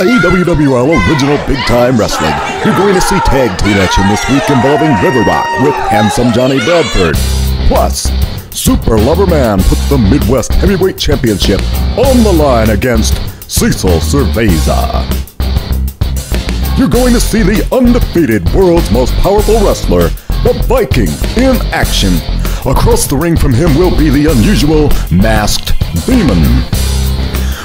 AWWL Original Big Time Wrestling. You're going to see tag team action this week involving River Rock with Handsome Johnny Bradford. Plus, Super Lover Man puts the Midwest Heavyweight Championship on the line against Cecil Cerveza. You're going to see the undefeated world's most powerful wrestler, the Viking, in action. Across the ring from him will be the unusual Masked Demon.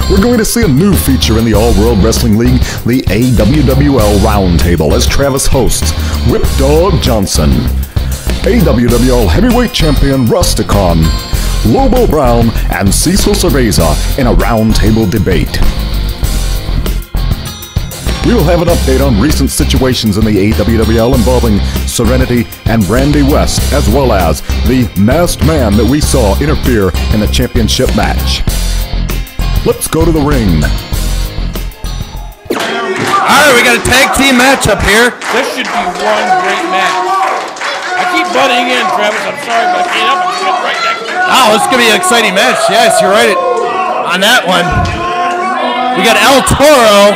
We're going to see a new feature in the All World Wrestling League, the AWWL Roundtable, as Travis hosts Whip Dog Johnson, AWWL Heavyweight Champion Rastakhan, Lobo Brown, and Cecil Cerveza in a roundtable debate. We'll have an update on recent situations in the AWWL involving Serenity and Brandy West, as well as the masked man that we saw interfere in the championship match. Let's go to the ring. All right, we got a tag team match up here. This should be one great match. I keep butting in, Travis. I'm sorry, but I can't help it. It's right next to me. Oh, this is gonna be an exciting match. Yes, you're right on that one. We got El Toro,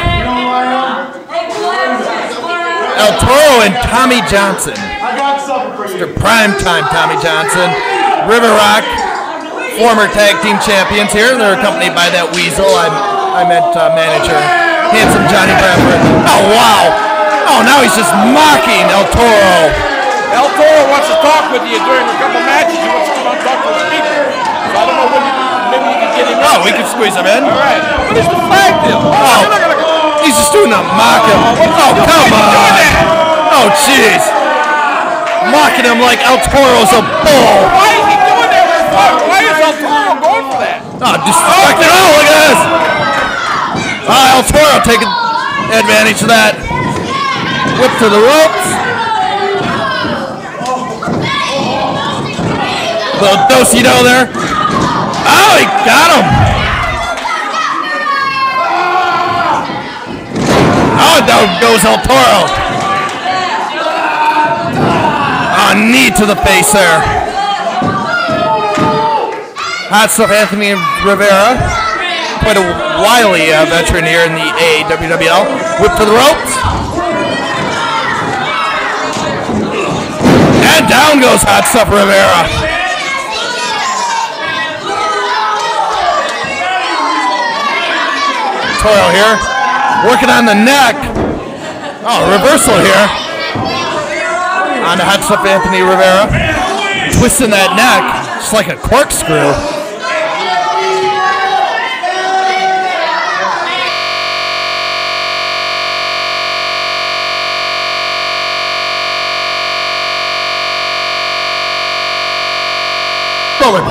El Toro and Tommy Johnson. Mr. Primetime Tommy Johnson, River Rock, former tag team champions here. They're accompanied by that weasel. I, I meant uh, manager, handsome Johnny Bradford. Oh wow! Oh, now he's just mocking El Toro. El Toro wants to talk with you during a couple matches. He wants to come and talk to the people. So I don't know when you, maybe you can get him. Oh, we can squeeze him in. All right. What is the flag deal? Oh, gonna he's just doing a mock him. Oh, come on. Oh, jeez. Mocking him like El Toro's a bull. That? Why, is El Toro going for that? Oh, disrespecting. Oh, look at this. Ah, El Toro taking advantage of that. Whip to the ropes. Little do-si-do there. Oh, he got him. Oh, down goes El Toro. Oh, knee to the face there. Hot stuff, Anthony Rivera. Quite a wily uh, veteran here in the AWWL. Whip to the ropes. And down goes Hot Stuff Rivera. Toro here. Working on the neck. Oh, reversal here. On the Hot Stuff Anthony Rivera. Twisting that neck just like a corkscrew.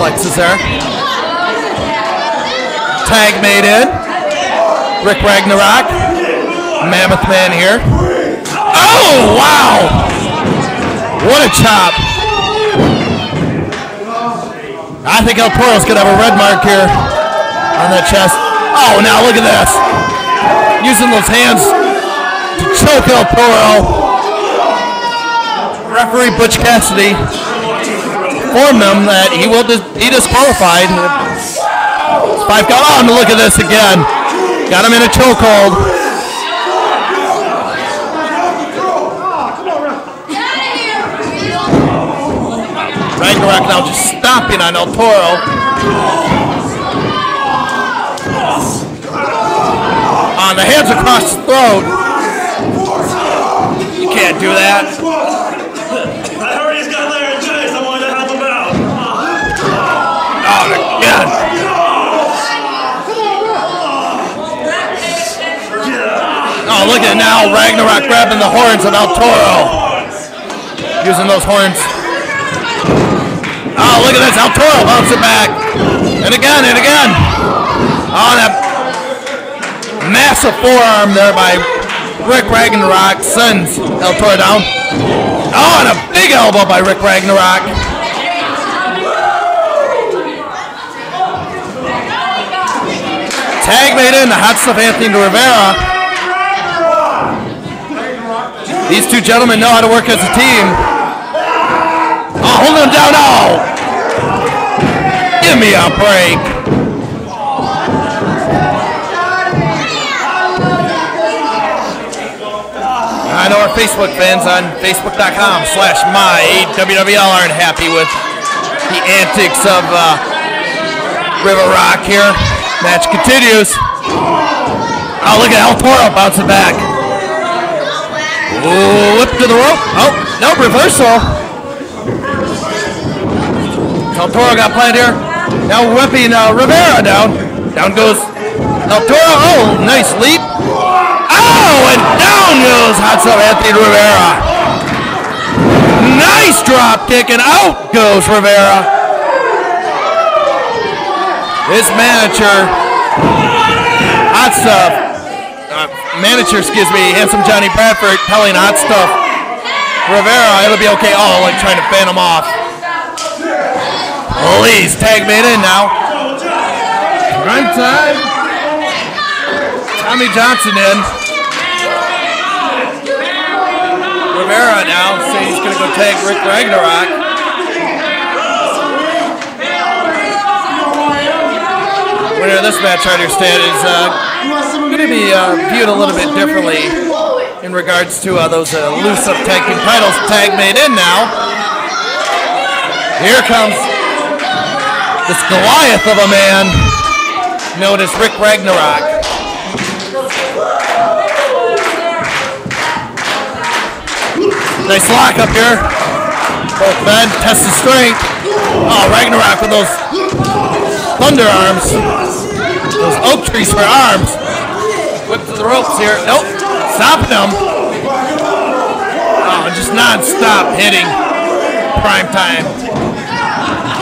Solar plexus there. Tag made in. Rick Ragnarok. Mammoth Man here. Oh, wow! What a chop. I think El Toro's going to have a red mark here on that chest. Oh, now look at this. Using those hands to choke El Toro. Referee Butch Cassidy informed them that he will dis- be disqualified. Five count. Oh, and look at this again. Got him in a chokehold. Ragnarok now just stomping on El Toro. On the hands across the throat. You can't do that. I heard he's got laryngitis. I wanted to help him out. Oh, again. Oh, look at now. Ragnarok grabbing the horns of El Toro. Using those horns. Oh, look at this. El Toro bouncing back. And again, and again. Oh, that massive forearm there by Rick Ragnarok sends El Toro down. Oh, and a big elbow by Rick Ragnarok. Tag made in the hot stuff Anthony Rivera. These two gentlemen know how to work as a team. Oh, hold him down. Oh, give me a break. I know our Facebook fans on Facebook.com slash my WWL aren't happy with the antics of uh, River Rock here. Match continues. Oh, look at El Toro bouncing back. Ooh, whip to the rope. Oh, no, reversal. El Toro got planted here. Now whipping uh, Rivera down. Down goes El Toro. Oh, nice leap. Oh, and down goes Hot Stuff Anthony Rivera. Nice drop kick, and out goes Rivera. His manager, Hot Stuff, manager, excuse me, Handsome Johnny Bradford telling Hot Stuff Rivera it'll be okay. Oh, like trying to fan him off. Please tag me in now. Prime time. Tommy Johnson in. Rivera now saying he's going to go tag Rick Ragnarok. Winner of this match, I understand, is uh, going to be uh, viewed a little bit differently in regards to uh, those elusive tag team titles. Tag made in now. Here comes this Goliath of a man known as Rick Ragnarok. Nice lock up here. Both men test the strength. Oh, Ragnarok with those thunder arms. Those oak trees for arms. Whip to the ropes here. Nope. Stopping them. Oh, just non-stop hitting. Prime time.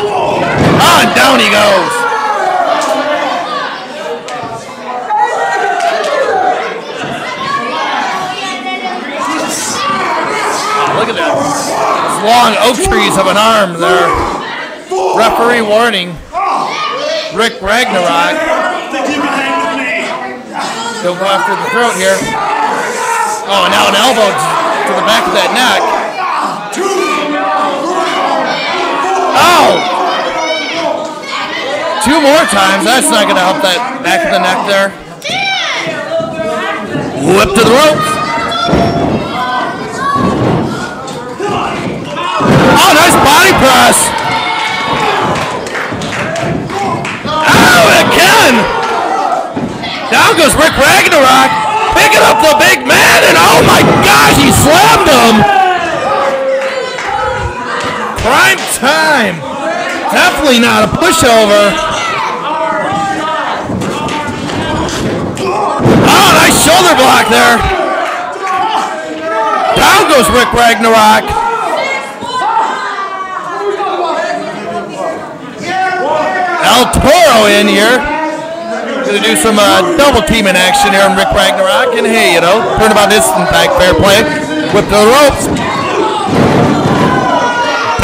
Oh, and down he goes. Look at that. Those long oak trees of an arm there. Referee warning. Rick Ragnarok. He'll go after the throat here. Oh, now an elbow to the back of that neck. Oh! Two more times. That's not going to help that back of the neck there. Whip to the ropes. Oh, nice body press. Goes Rick Ragnarok, picking up the big man, and oh my gosh, he slammed him. Prime time. Definitely not a pushover. Oh, nice shoulder block there. Down goes Rick Ragnarok. El Toro in here. Gonna do some uh, double teaming action here on Rick Ragnarok. And hey, you know, turnabout is in fact fair play. With the ropes.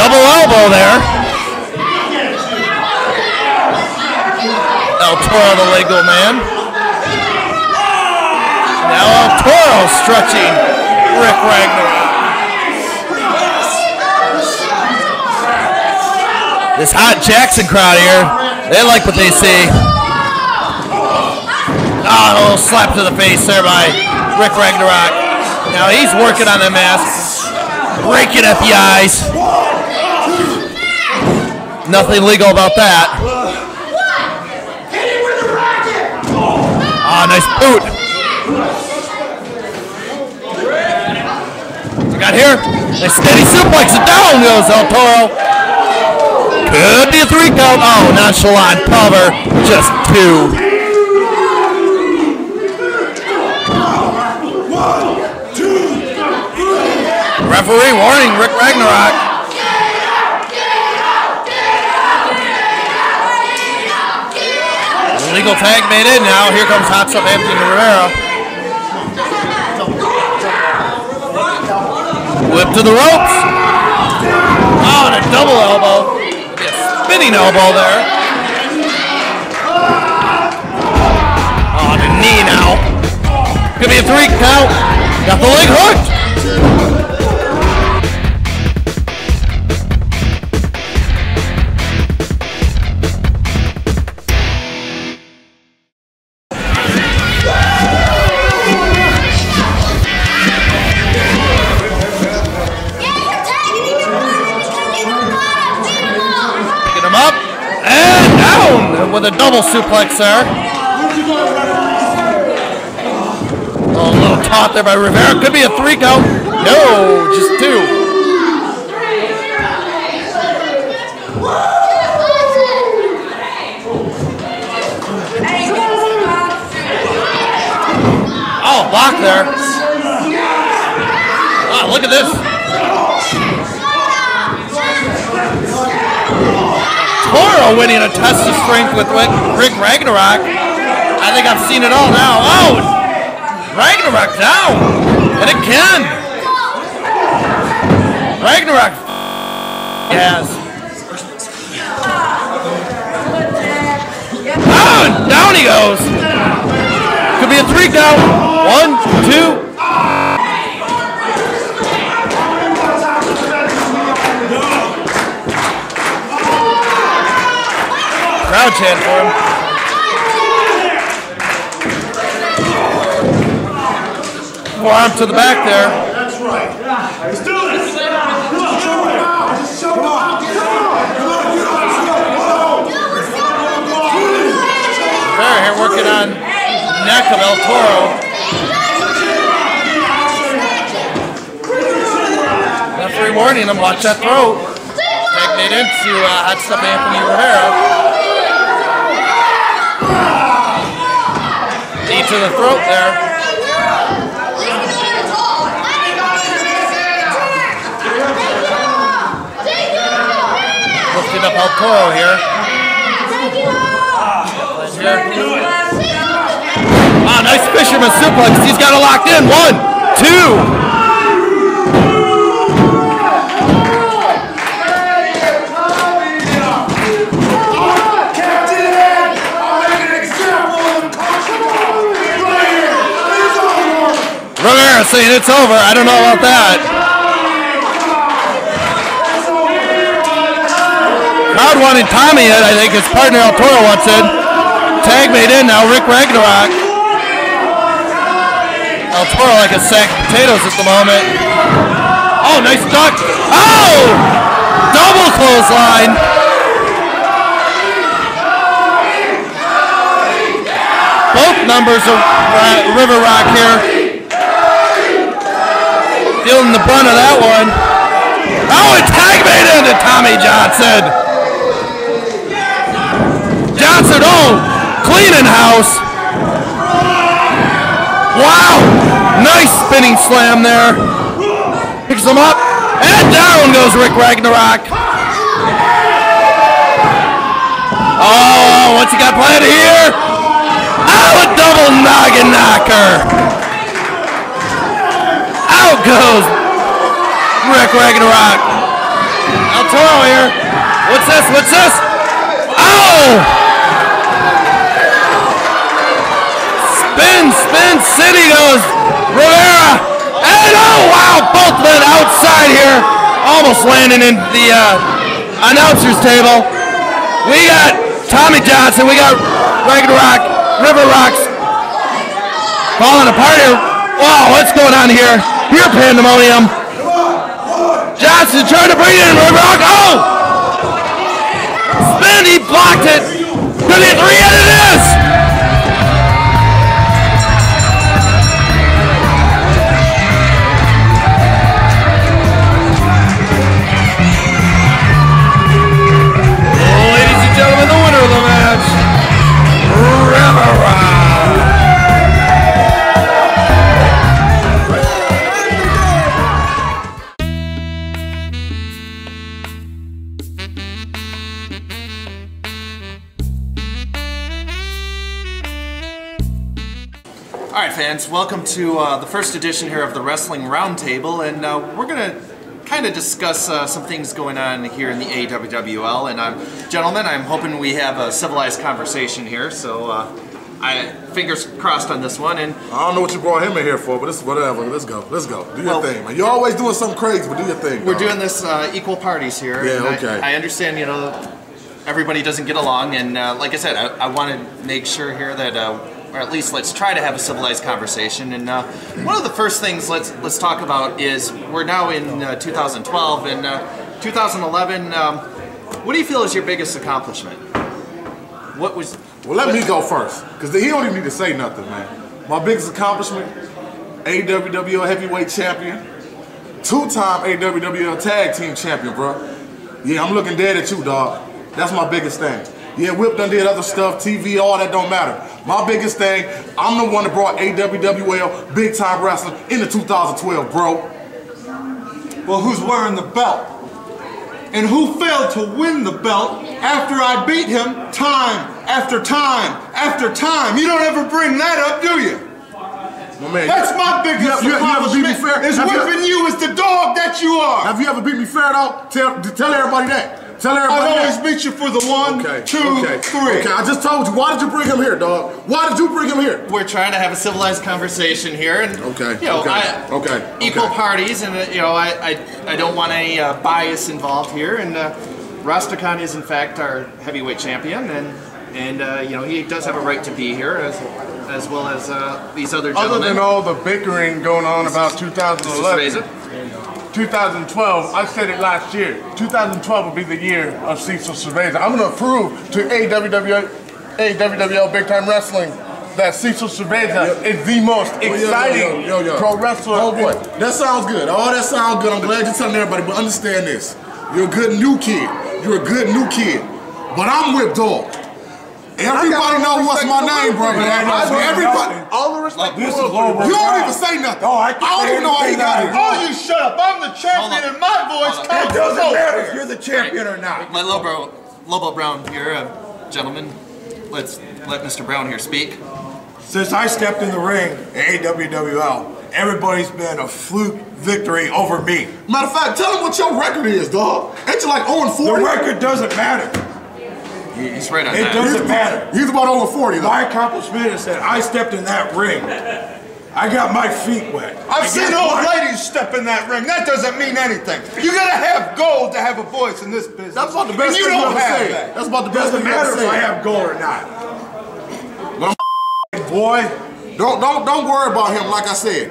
Double elbow there. El Toro, the legal man. Now El Toro stretching Rick Ragnarok. This hot Jackson crowd here, they like what they see. Oh, a little slap to the face there by Rick Ragnarok. Now he's working on the mask, breaking FEIs. Nothing legal about that. Oh, nice boot. We got here. Nice steady suplex. And down goes El Toro. Could be a three count. Oh, nonchalant cover. Just two. Referee warning Rick Ragnarok. Legal tag made in now. Here comes Hot Stuff Anthony Rivera. Whip to the ropes. Oh, and a double elbow. Yeah, spinning elbow there. Oh, the knee now. Could be a three count. Got the leg hooked. Suplex there. Oh, a little taunt there by Rivera. Could be a three count. No, just two. Oh, block there. Oh, look at this. Toro winning a test of strength with Rick Rick Ragnarok. I think I've seen it all now. Oh, Ragnarok down. And again. Ragnarok. Yes. Oh, down he goes. Could be a three count. One, two. Crowd chant for him. Forearm to the back there. That's right. Let's do this. On, show me out. Just show me out. Come on, get on, They're here working on neck of El Toro. Referee warning him, watch that throat. Taking it into uh, hot stuff Anthony Rivera. Knee to the throat there. Lifting up El Toro. Here. Ah, nice fisherman suplex. He's got it locked in. One, two. Rivera saying it's over. I don't know about that. Crowd wanting Tommy in. I think his partner El Toro wants in. Tag made in now. Rick Ragnarok. El Toro like a sack of potatoes at the moment. Oh, nice duck. Oh! Double clothesline. Both numbers of uh, River Rock here. Feeling the brunt of that one. Oh, and tag made into Tommy Johnson. Johnson, oh, cleaning house. Wow, nice spinning slam there. Picks him up, and down goes Rick Ragnarok. Oh, what's he got planned here? Oh, a double noggin knocker. Out goes Rick Ragnarok. El Toro here. What's this? What's this? Oh! Spin, spin, city goes Rivera. And oh wow, both men outside here. Almost landing in the uh, announcer's table. We got Tommy Johnson. We got Ragnarok, River Rocks falling apart here. Wow, what's going on here? Here, pandemonium. Johnson trying to bring in to uh, the first edition here of the Wrestling Roundtable, and uh, we're going to kind of discuss uh, some things going on here in the AWWL. And uh, gentlemen, I'm hoping we have a civilized conversation here, so uh, I fingers crossed on this one. And I don't know what you brought him in here for, but it's whatever. Let's go. Let's go. Do your Well- thing, man. You're always doing something crazy, but do your thing. we're dog. doing this uh, equal parties here. Yeah, and I- okay. I, understand, you know, everybody doesn't get along, and uh, like I said, I, I want to make sure here that. Or at least let's try to have a civilized conversation. And uh, one of the first things let's let's talk about is we're now in uh, 2012 and uh, 2011. Um, what do you feel is your biggest accomplishment? What was Well, let me go first, because he don't even need to say nothing, man. My biggest accomplishment, AWWL Heavyweight Champion, two-time AWWL Tag Team Champion, bro. Yeah, I'm looking dead at you, dog. That's my biggest thing. Yeah, Whip done did other stuff, TV, all that don't matter. My biggest thing, I'm the one that brought AWWL Big Time Wrestling into 2012, bro. Well, who's wearing the belt? And who failed to win the belt after I beat him time after time after time? You don't ever bring that up, do you? My man, That's my biggest you, you, you ever beat me accomplishment, fair? is Have you- whipping you as the dog that you are. Have you ever beat me fair though? Tell, tell everybody that. Tell everybody I've always beat you for the one, Okay, two, okay, three. Okay, I just told you. Why did you bring him here, dog? Why did you bring him here? We're trying to have a civilized conversation here, and Okay, you know, okay, I, okay, equal okay. parties, and uh, you know, I, I, I don't want any uh, bias involved here. And uh, Rastakhan is in fact our heavyweight champion, and and uh, you know, he does have a right to be here as as well as uh, these other gentlemen. Other than all the bickering going on about Mr. 2011, Cerveza. 2012, I said it last year, 2012 will be the year of Cecil Cerveza. I'm going to prove to AWWL, AWWL Big Time Wrestling that Cecil Cerveza is the most Oh, exciting yo, yo, yo. pro wrestler. Oh boy, that sounds good. Oh, that sounds good. I'm glad you're telling everybody, but understand this: you're a good new kid. You're a good new kid, but I'm whipped Dog. Everybody know what's my name, brother. So everybody, All the respect. This is in the you don't even say nothing. Oh, I I don't even know how he got here. Oh, you shut up. I'm the champion and my voice Hold counts. It doesn't matter if you're the champion or not. My Lobo, Lobo Brown here, uh, gentlemen. Let's let Mr. Brown here speak. Since I stepped in the ring at AWWL, everybody's been a fluke victory over me. Matter of fact, tell him what your record is, dog. Ain't you like 0 The 40? record doesn't matter. He's right on It that. doesn't matter. He's about 0 40, though. My accomplishment is that I stepped in that ring. I got my feet wet. I've seen seen old old ladies step in that ring. That doesn't mean anything. You gotta have gold to have a voice in this business. That's about the best and you thing don't have said. that. That's about the best doesn't thing matter ever if I have gold or not. But I'm Boy, Don't don't don't worry about him. Like I said,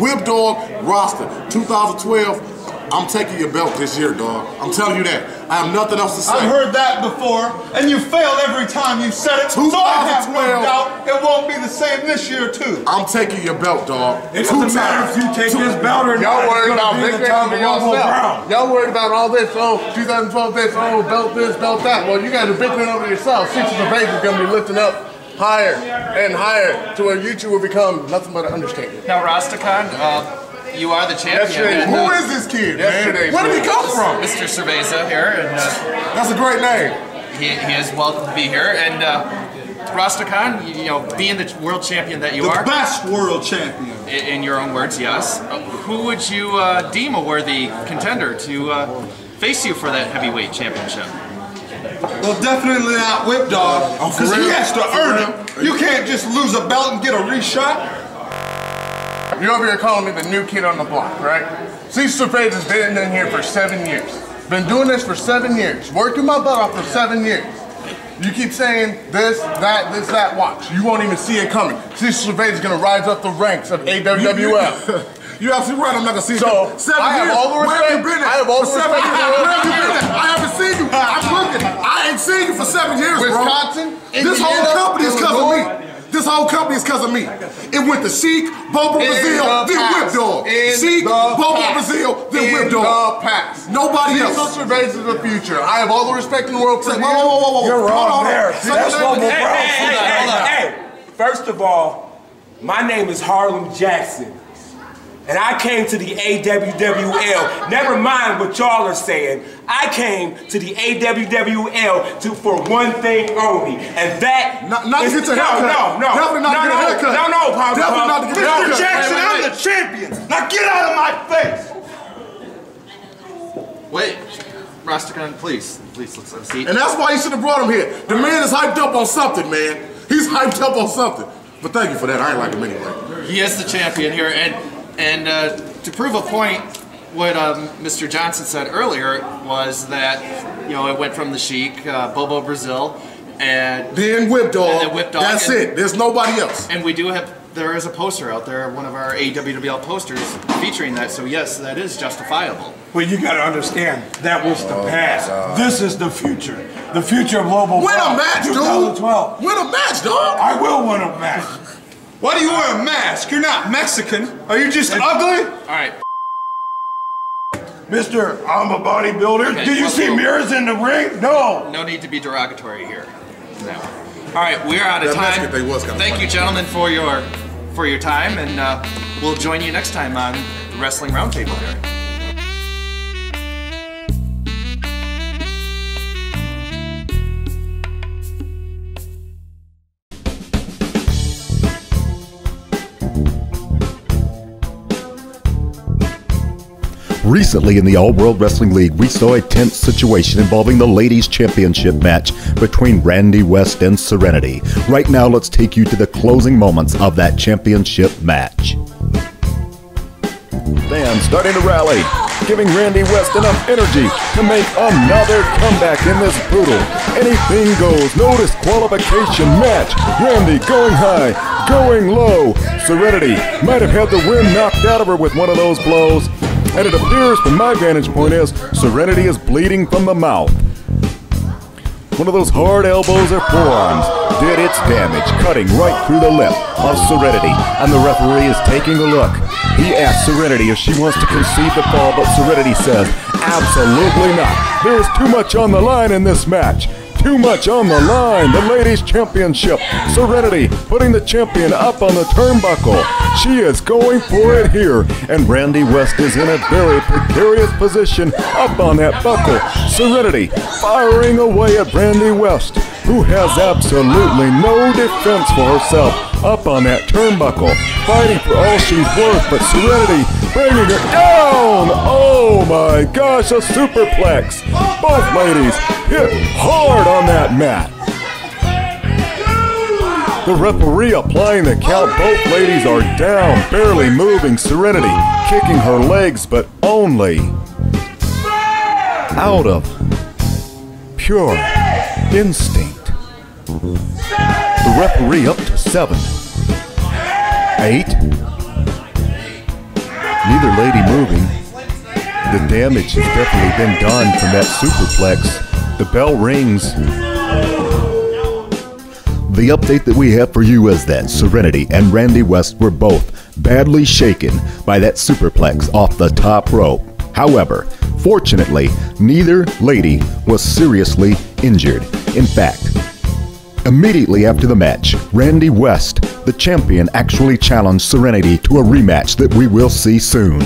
Whip Dog roster 2012. I'm taking your belt this year, dog. I'm telling you that. I have nothing else to say. I've heard that before, and you failed every time you said it. So I have no 2012. doubt it won't be the same this year too. I'm taking your belt, dog. It doesn't matter if you take this belt or not. Y'all worried about gonna be the bickering time among of Lobo yourself. Y'all worried about all this, oh, 2012 this, oh, belt this, belt that. Well, you guys are bickering over yourself. Cecil Cerveza is going to be lifting up higher and higher to where you two will become nothing but an understatement. Now, Rastakhan, uh, you are the champion. Yesterday- and, Who is this kid, Yesterday's man? Where did he come from? Mr. Cerveza here, and uh, That's a great name. he, he is welcome to be here. And uh, Rastakhan, you, you know, being the world champion that you The are, best world champion. in, in your own words, yes. Uh, who would you uh, deem a worthy contender to uh, face you for that heavyweight championship? Well, definitely not Whip Dog, Oh, because he has to earn real? it. You can't just lose a belt and get a reshot. You're over here calling me the new kid on the block, right? Cecil Cerveza's been in here for seven years. Been doing this for seven years. Working my butt off for seven years. You keep saying this, that, this, that, watch. You won't even see it coming. Cecil Cerveza's gonna rise up the ranks of AWWF. You're absolutely right. I'm not gonna see So, you. Seven I have years. all the Where have you been at? I have all For the seven respect years. Where have you been at? I haven't seen you. I'm looking. I ain't seen you for seven years, bro. Wisconsin, This whole company is of me. This whole company is because of me. It went to Sheik, Bobo In Brazil, the then past. Whip Dog. In Sheik, the Bobo past. Brazil, then In Whip Dog. the past. Nobody Cecil else. Cerveza's the future. I have all the respect in the world for you. whoa, whoa, whoa, whoa. You're Hold wrong on. there. Say That's your Lobo name. Brown. Hey, hey, hey, hey. First of all, my name is Harlem Jackson. And I came to the AWWL. Never mind what y'all are saying. I came to the AWWL to, for one thing only. And that Not- not to is- get your no, haircut. no, no. Definitely not to no, get a no, haircut. No, no, Pop, Definitely Pop. not to get a No, haircut. Mr. Jackson, wait, wait, I'm the champion. Now get out of my face. Wait, Rastakhan, please, please let's have a seat. And that's why you should have brought him here. The man is hyped up on something, man. He's hyped up on something. But thank you for that. I ain't like him anyway. He is the champion here, and and uh, to prove a point, what um, Mr. Johnson said earlier was that you know it went from the Sheik, uh, Bobo Brazil, and Then Whip Dog. And then Whip Dog. That's And- it. There's nobody else. and we do have there is a poster out there, one of our AWWL posters featuring that. So yes, that is justifiable. Well, you got to understand that was the past. This is the future. The future of global. Win a Football, match, dude. 2012. Win a match, dog. I will win a match. Why do you wear a mask? You're not Mexican. Are you just ugly? All right. Mister, I'm a bodybuilder. Okay, Do you see well- mirrors in the ring? No. No need to be derogatory here. No. All right, we're out of That time. Mexican thing was kinda Thank funny. you, gentlemen, for your for your time, and uh, we'll join you next time on the Wrestling Roundtable here. Recently, in the All World Wrestling League, we saw a tense situation involving the Ladies' Championship match between Randy West and Serenity. Right now, let's take you to the closing moments of that championship match. Fans starting to rally, giving Randy West enough energy to make another comeback in this brutal anything goes, no disqualification match. Randy going high, going low. Serenity might have had the wind knocked out of her with one of those blows. And it appears, from my vantage point, is Serenity is bleeding from the mouth. One of those hard elbows or forearms did its damage, cutting right through the lip of Serenity. And the referee is taking a look. He asks Serenity if she wants to concede the fall, but Serenity says, absolutely not. There is too much on the line in this match. Too much on the line. The ladies' championship. Serenity putting the champion up on the turnbuckle. She is going for it here. And Randy West is in a very precarious position up on that buckle. Serenity firing away at Randy West, who has absolutely no defense for herself up on that turnbuckle. Fighting for all she's worth, but Serenity bringing it down. Oh my gosh, a superplex. Both ladies hit hard on that mat. The referee applying the count. Both ladies are down, barely moving. Serenity kicking her legs, but only out of pure instinct. The referee up to seven, eight. Neither lady moving. The damage has definitely been done from that superplex. The bell rings. The update that we have for you is that Serenity and Randy West were both badly shaken by that superplex off the top rope. However, fortunately, neither lady was seriously injured. In fact, Immediately after the match, Randy West, the champion, actually challenged Serenity to a rematch that we will see soon.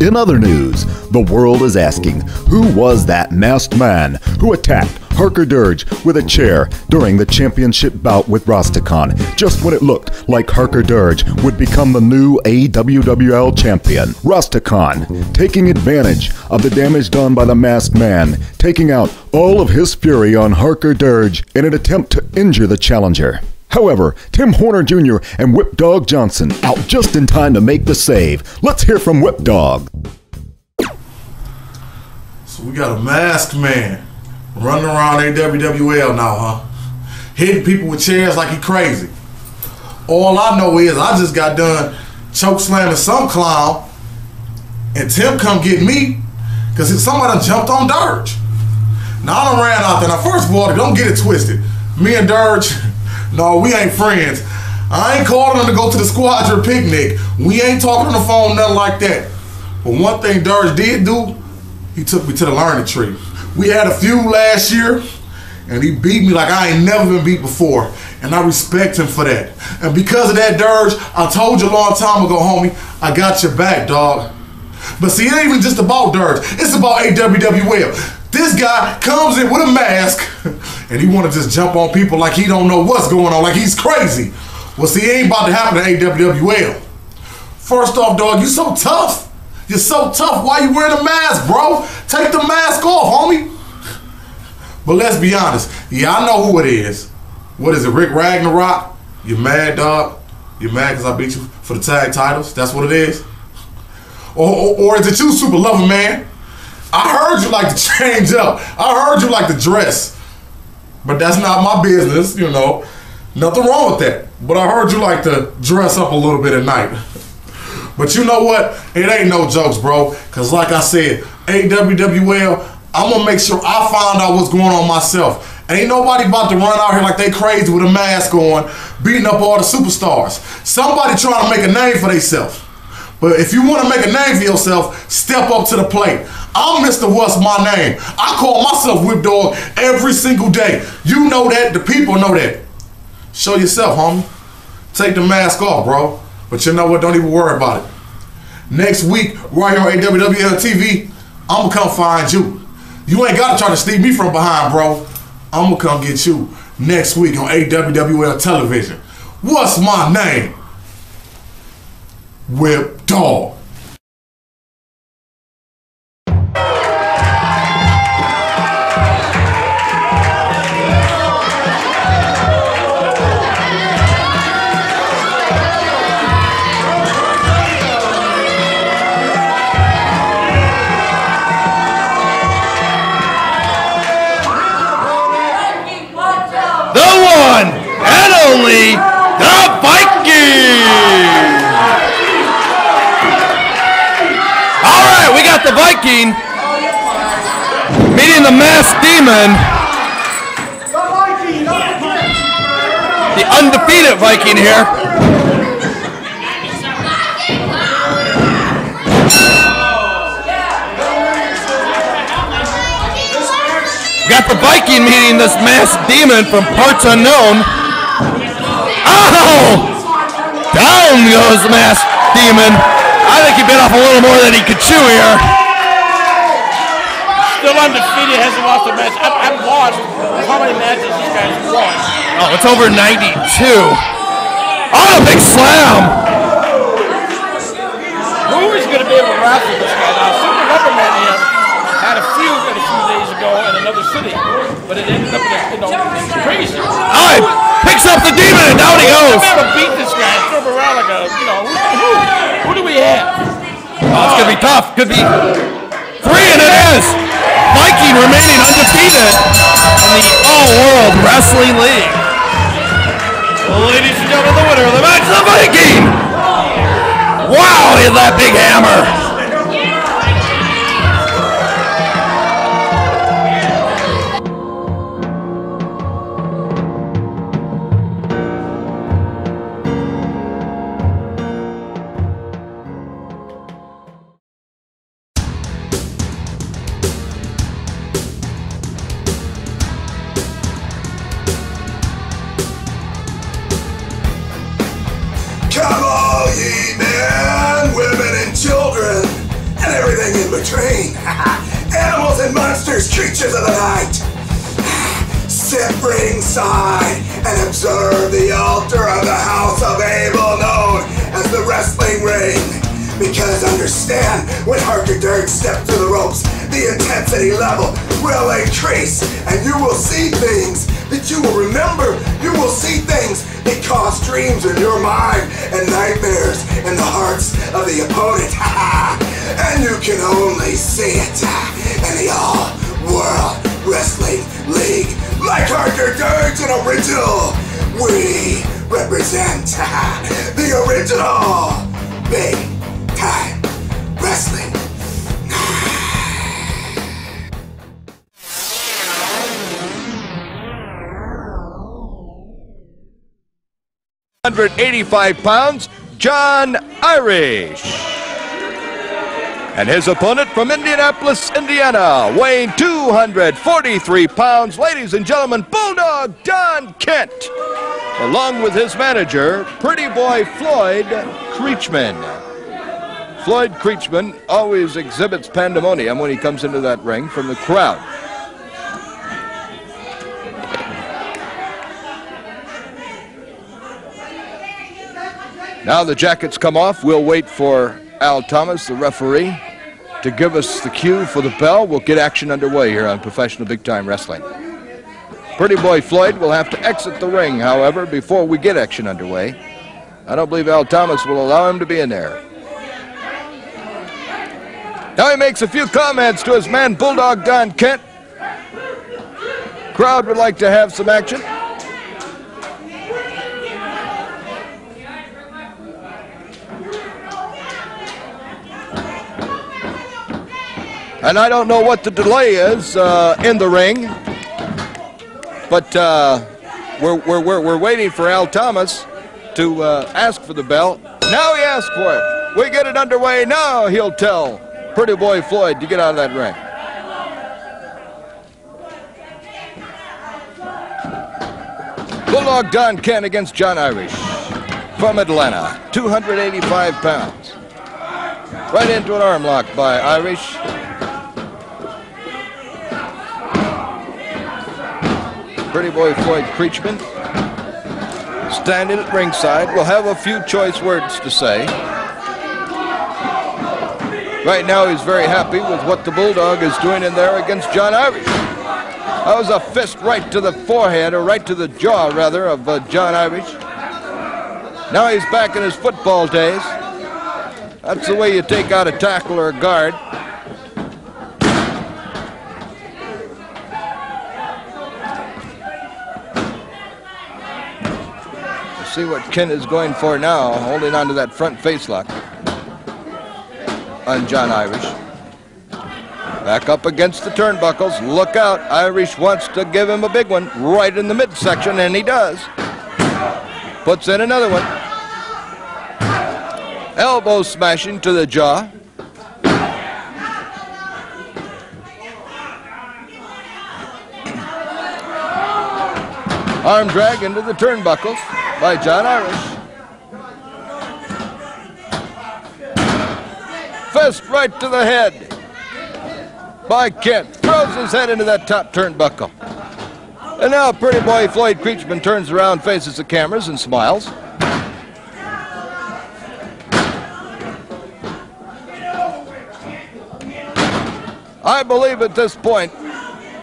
In other news, the world is asking who was that masked man who attacked Harker Dirge with a chair during the championship bout with Rastakhan, just when it looked like Harker Dirge would become the new AWWL champion. Rastakhan, taking advantage of the damage done by the masked man, taking out all of his fury on Harker Dirge in an attempt to injure the challenger. However, Tim Horner Jr. and Whip Dog Johnson out just in time to make the save. Let's hear from Whip Dog. So we got a masked man running around AWWL now, huh? Hitting people with chairs like he crazy. All I know is I just got done choke slamming some clown, and Tim come get me because somebody jumped on Dirge. Now I done ran out there. Now first of all, don't get it twisted. Me and Dirge, no, we ain't friends. I ain't calling him to go to the squadron picnic. We ain't talking on the phone, nothing like that. But one thing Dirge did do, he took me to the learning tree. We had a feud last year, and he beat me like I ain't never been beat before. And I respect him for that. And because of that, Dirge, I told you a long time ago, homie, I got your back, dog. But see, it ain't even just about Dirge. It's about AWWL. This guy comes in with a mask, and he want to just jump on people like he don't know what's going on, like he's crazy. Well, see, it ain't about to happen to AWWL. First off, dog, you so tough. You're so tough. Why you wearing a mask, bro? Take the mask. But let's be honest. Yeah, I know who it is. What is it, Rick Ragnarok? You mad, dog? You mad because I beat you for the tag titles? That's what it is? Or, or, or is it you, Super Lover Man? I heard you like to change up. I heard you like to dress. but that's not my business, you know. Nothing wrong with that. But I heard you like to dress up a little bit at night. But you know what? It ain't no jokes, bro. Cause like I said, AWWL, I'm gonna make sure I find out what's going on myself. Ain't nobody about to run out here like they crazy with a mask on, beating up all the superstars. Somebody trying to make a name for themselves. But if you want to make a name for yourself, step up to the plate. I'm Mr. What's My Name. I call myself Whip Dog every single day. You know that, the people know that. Show yourself, homie. Take the mask off, bro. But you know what? Don't even worry about it. Next week, right here on AWWL TV, I'm gonna come find you. You ain't gotta try to sneak me from behind, bro. I'm gonna come get you next week on AWWL television. What's my name? Whip Dog. The Viking meeting the masked demon, the undefeated Viking here. Got the Viking meeting this masked demon from parts unknown. Oh! Down goes the masked demon. I think he bit off a little more than he could chew here. Still undefeated, hasn't lost a match. I've, I've watched how many matches this guy's won. Oh, it's over 92. Oh, big slam. Who is going to be able to wrestle this guy now? Super Lover Man him had a feud a few days ago in another city, but it ended up in a, you know, it's crazy. Oh, picks up the demon and down he goes. Be able to beat this guy and throw him around like a, you know, who, who, who do we have? Oh, it's going to be tough. Could be three, and it is. Viking remaining undefeated in the All World Wrestling League. Ladies and gentlemen, the winner of the match, the Viking. Wow, he had that big hammer. 25 pounds, John Irish. And his opponent from Indianapolis, Indiana, weighing 243 pounds, ladies and gentlemen, Bulldog Don Kent, along with his manager, Pretty Boy Floyd Creatchman. Floyd Creatchman always exhibits pandemonium when he comes into that ring from the crowd. Now the jackets come off. We'll wait for Al Thomas, the referee, to give us the cue for the bell. We'll get action underway here on Professional Big Time Wrestling. Pretty Boy Floyd will have to exit the ring, however, before we get action underway. I don't believe Al Thomas will allow him to be in there. Now he makes a few comments to his man, Bulldog Don Kent. Crowd would like to have some action. And I don't know what the delay is uh, in the ring, but uh, we're, we're, we're, waiting for Al Thomas to uh, ask for the bell. Now he asks for it. We get it underway. Now he'll tell Pretty Boy Floyd to get out of that ring. Bulldog Don Kent against John Irish from Atlanta, 285 pounds. Right into an arm lock by Irish. Pretty boy Floyd Creatchman standing at ringside will have a few choice words to say. Right now he's very happy with what the Bulldog is doing in there against John Irish. That was a fist right to the forehead, or right to the jaw, rather, of uh, John Irish. Now he's back in his football days. That's the way you take out a tackle or a guard. See what Kent is going for now, holding on to that front face lock on John Irish. Back up against the turnbuckles. Look out. Irish wants to give him a big one right in the midsection, and he does. Puts in another one. Elbow smashing to the jaw. Arm drag into the turnbuckles by John Irish. Fist right to the head by Kent. Throws his head into that top turnbuckle. And now pretty boy Floyd Creatchman turns around, faces the cameras, and smiles. I believe at this point,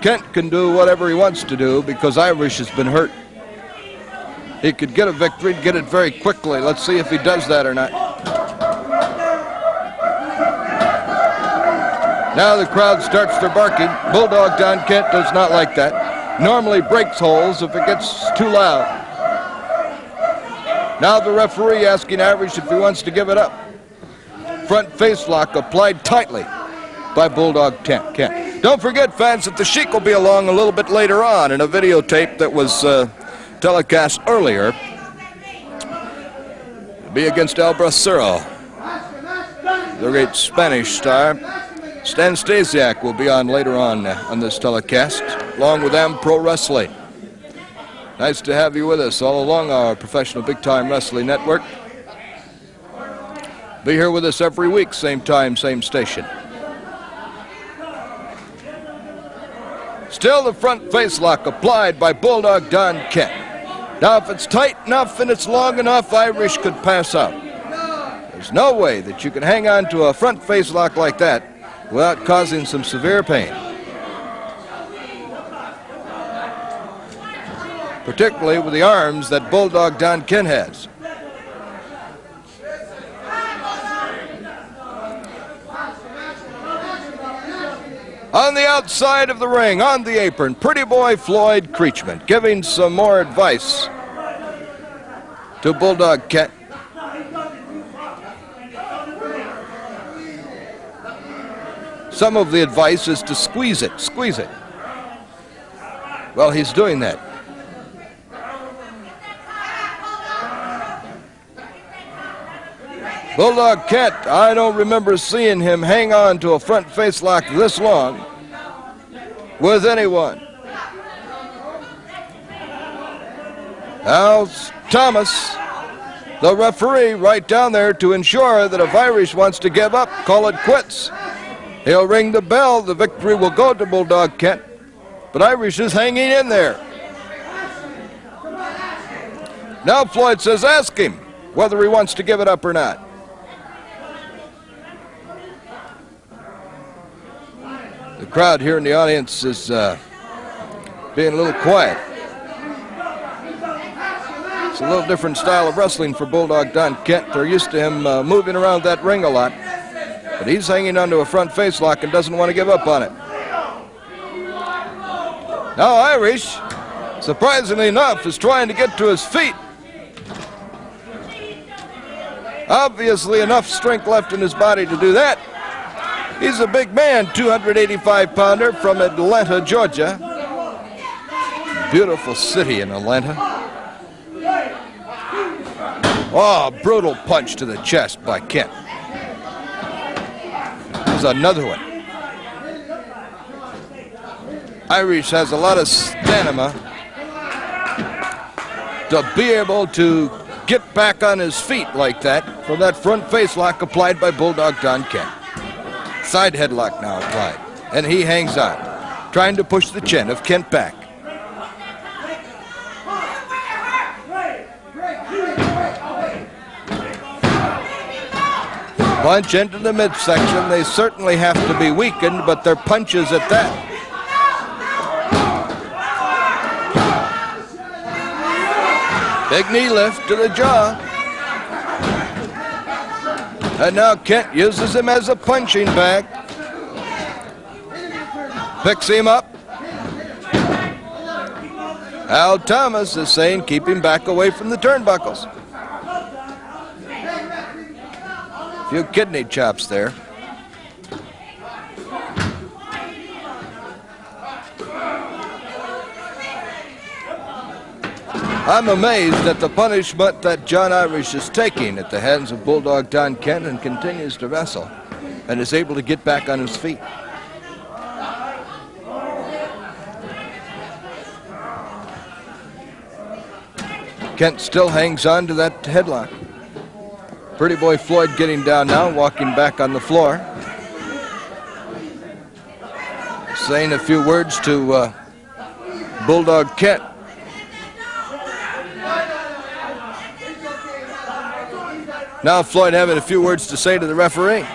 Kent can do whatever he wants to do because Irish has been hurt. He could get a victory, and get it very quickly. Let's see if he does that or not. Now the crowd starts their barking. Bulldog Don Kent does not like that. Normally breaks holes if it gets too loud. Now the referee asking Average if he wants to give it up. Front face lock applied tightly by Bulldog Kent. Don't forget, fans, that the Sheik will be along a little bit later on in a videotape that was uh, telecast earlier. be against El Bracero, the great Spanish star. Stan Stasiak will be on later on uh, on this telecast, along with M Pro Wrestling. Nice to have you with us all along our professional big time wrestling network. Be here with us every week, same time, same station. Still the front face lock applied by Bulldog Don Kent. Now, if it's tight enough and it's long enough, Irish could pass out. There's no way that you can hang on to a front face lock like that without causing some severe pain. Particularly with the arms that Bulldog Don Ken has. On the outside of the ring, on the apron, pretty boy Floyd Creatchman giving some more advice to Bulldog Kent. Some of the advice is to squeeze it, squeeze it. Well, he's doing that. Bulldog Kent, I don't remember seeing him hang on to a front face lock this long with anyone. Now, Thomas, the referee, right down there to ensure that if Irish wants to give up, call it quits. He'll ring the bell. The victory will go to Bulldog Kent. But Irish is hanging in there. Now Floyd says, ask him whether he wants to give it up or not. The crowd here in the audience is uh, being a little quiet. It's a little different style of wrestling for Bulldog Don Kent. They're used to him uh, moving around that ring a lot. But he's hanging onto a front face lock and doesn't want to give up on it. Now Irish, surprisingly enough, is trying to get to his feet. Obviously enough strength left in his body to do that. He's a big man, 285 pounder from Atlanta, Georgia. Beautiful city in Atlanta. Oh, brutal punch to the chest by Kent. There's another one. Irish has a lot of stamina to be able to get back on his feet like that from that front face lock applied by Bulldog Don Kent. Side headlock now applied, and he hangs on, trying to push the chin of Kent back. Punch into the midsection. They certainly have to be weakened, but they're punches at that. Big knee lift to the jaw. And now Kent uses him as a punching bag. Picks him up. Al Thomas is saying keep him back away from the turnbuckles. A Few kidney chops there. I'm amazed at the punishment that John Irish is taking at the hands of Bulldog Don Kent and continues to wrestle and is able to get back on his feet. Kent still hangs on to that headlock. Pretty boy Floyd getting down now, walking back on the floor. Saying a few words to uh, Bulldog Kent. Now Floyd having a few words to say to the referee.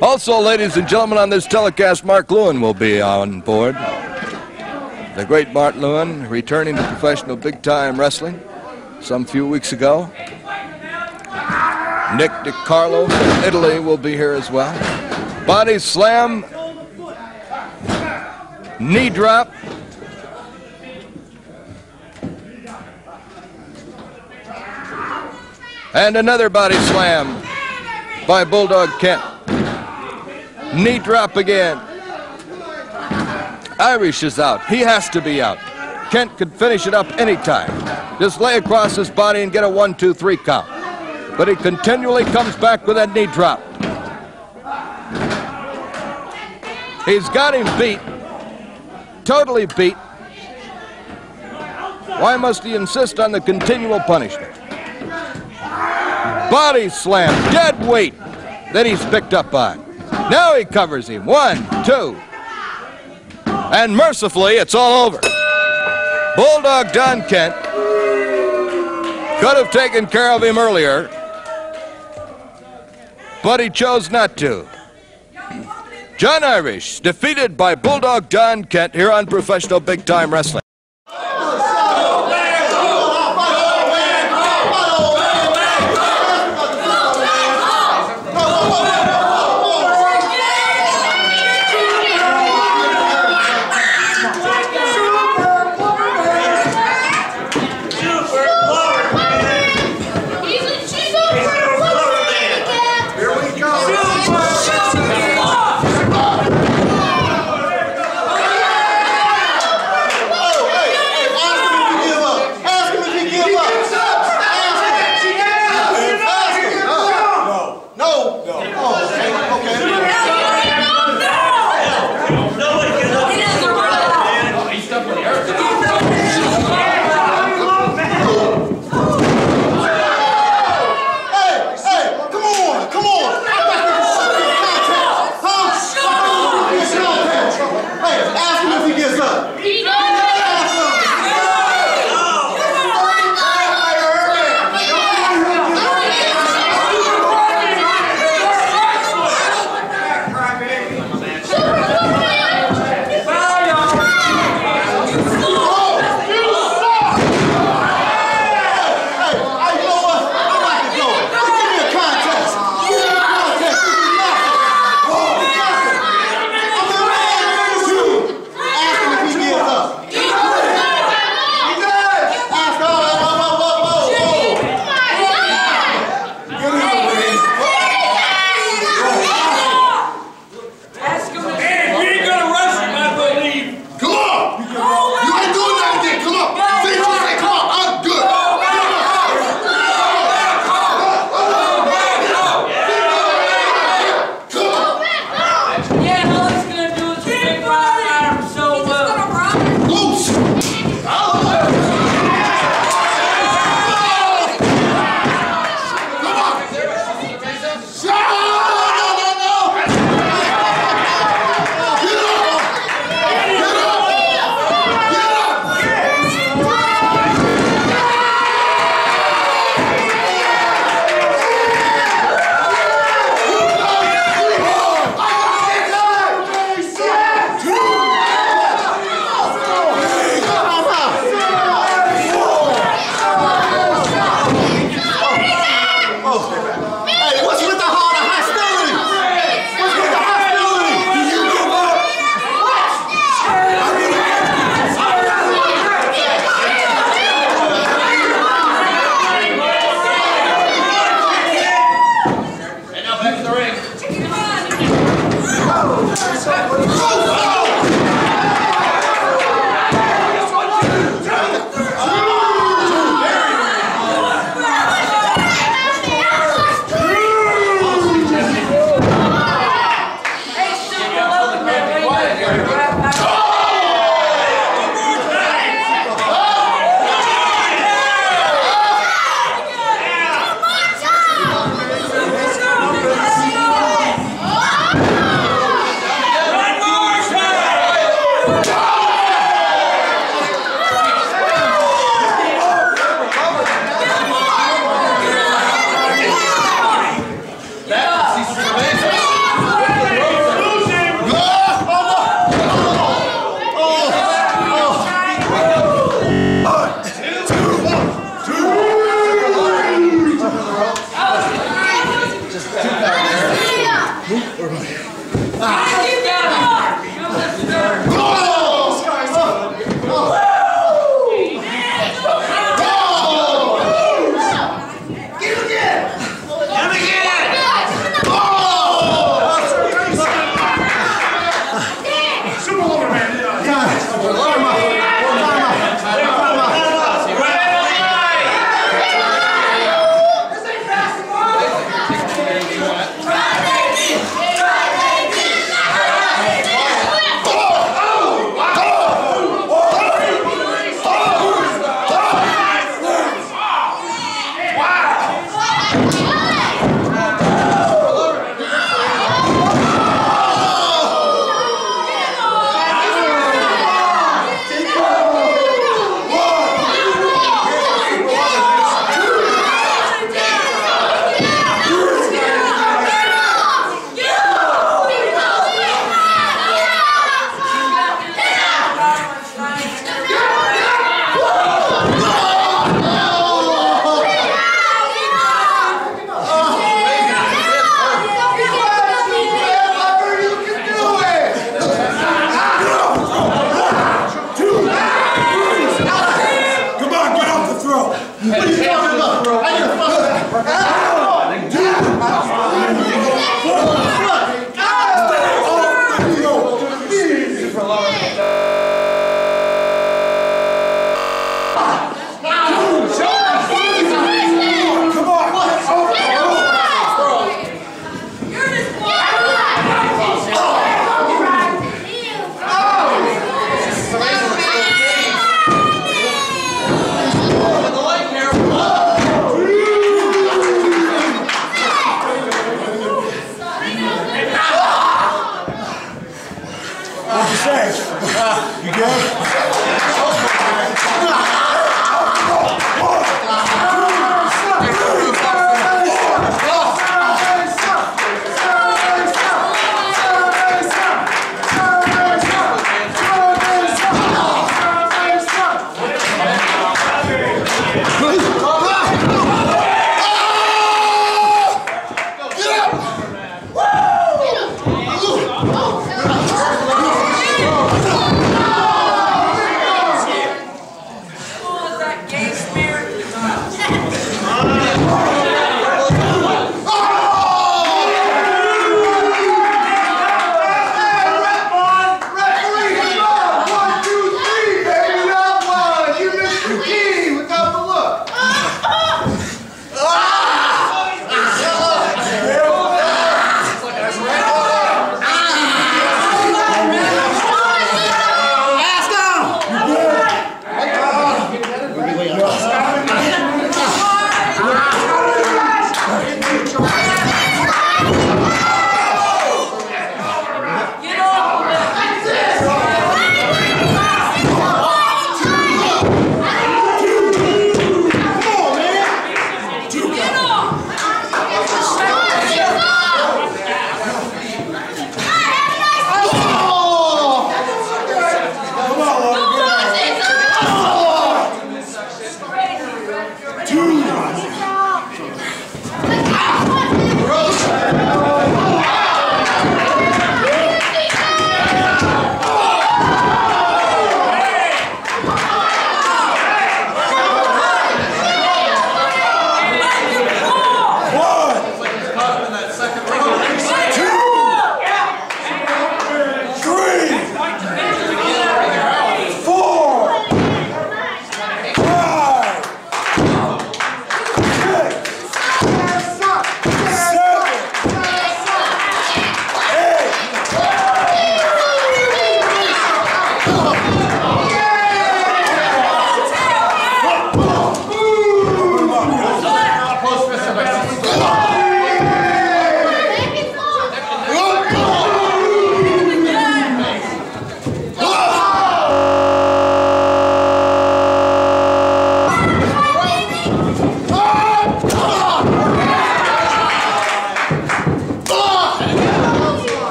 Also, ladies and gentlemen, on this telecast, Mark Lewin will be on board. The great Mark Lewin returning to professional big-time wrestling some few weeks ago. Nick DiCarlo from Italy will be here as well. Body slam, knee drop, And another body slam by Bulldog Kent. Knee drop again. Irish is out. He has to be out. Kent could finish it up anytime. Just lay across his body and get a one, two, three count. But he continually comes back with that knee drop. He's got him beat. Totally beat. Why must he insist on the continual punishment? Body slam, dead weight that he's picked up on. Now he covers him. One, two. And mercifully, it's all over. Bulldog Don Kent could have taken care of him earlier, but he chose not to. John Irish defeated by Bulldog Don Kent here on Professional Big Time Wrestling.